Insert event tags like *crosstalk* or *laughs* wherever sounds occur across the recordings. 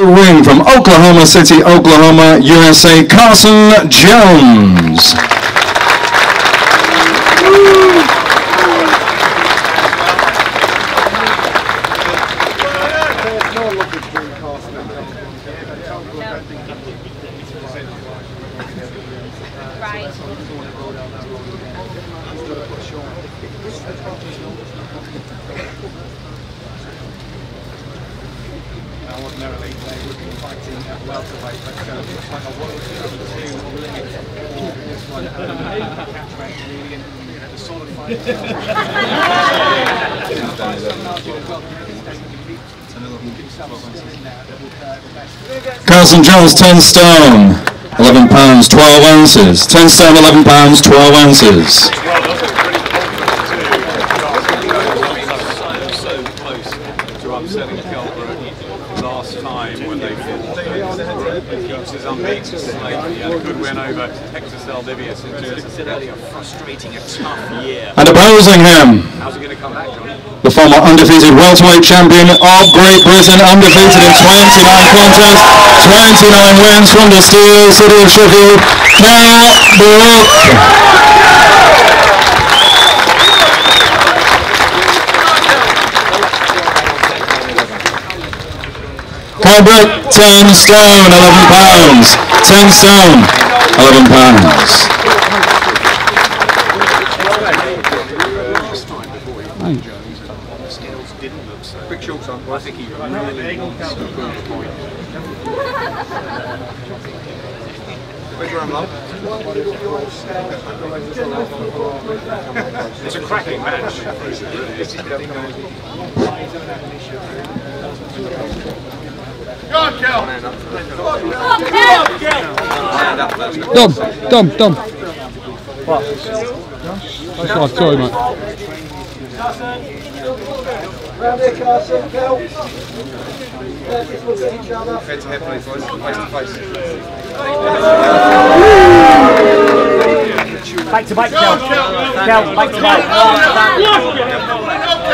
The ring from Oklahoma City, Oklahoma, USA, Carson Jones. Ordinarily they would be fighting at welterweight, but uh, looks like a world two limit for this one. Catch really, *laughs* and you know, the solid fight. Carson Jones, 10 stone, 11 pounds, 12 ounces. 10 stone, 11 pounds, 12 ounces. He had a good win over Hector Saldivia in. Really a frustrating, a tough year. And opposing him, How's he going to come back, John? the former undefeated welterweight champion of Great Britain, undefeated in 29 contests, 29 wins from the Steel City of Sheffield, Kell Brook. Kell Brook, 10 stone, 11 pounds. 10 stone, 11 pounds. It's a cracking match. Dom, Dom, Dom. What? Oh, sorry, mate. Round there, Carson, Kell. Yeah, just look at each other. Head to head, please, boys. Face to face. Back to back, Kell. Kell, back to back.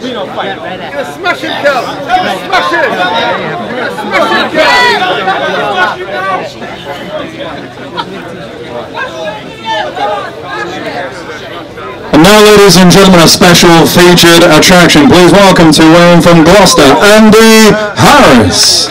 conference. Mrs. Hay and a few. Round one to Kelbrook. Smash him, Kell. Smash him. Smash him, Kell. And now, ladies and gentlemen, a special featured attraction. Please welcome to weighing from Gloucester, Andy Harris.